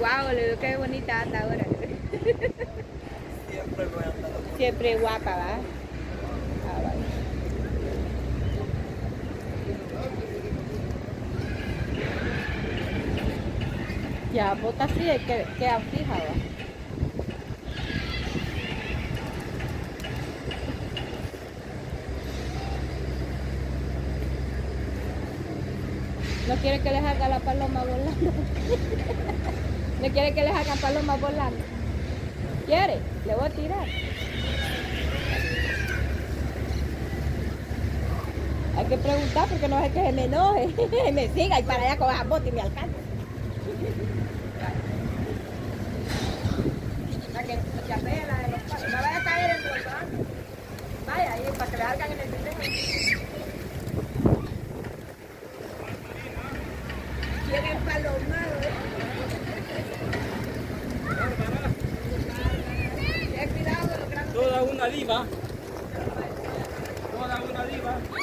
Guau, le digo qué bonita anda ahora. Siempre andar. Siempre guapa, ¿va? Ah, vale. Ya, bota así, que queda fija, ¿va? No quiere que les haga la paloma volando. no quiere que les hagan paloma volando. ¿Quiere? Le voy a tirar. Hay que preguntar porque no es que se me enoje. me siga y para allá con esa bota y me alcance. La que se apea la de los palos. No vaya a caer en bancos. Vaya, ahí para que le salgan en el video. toda una diva, toda una diva.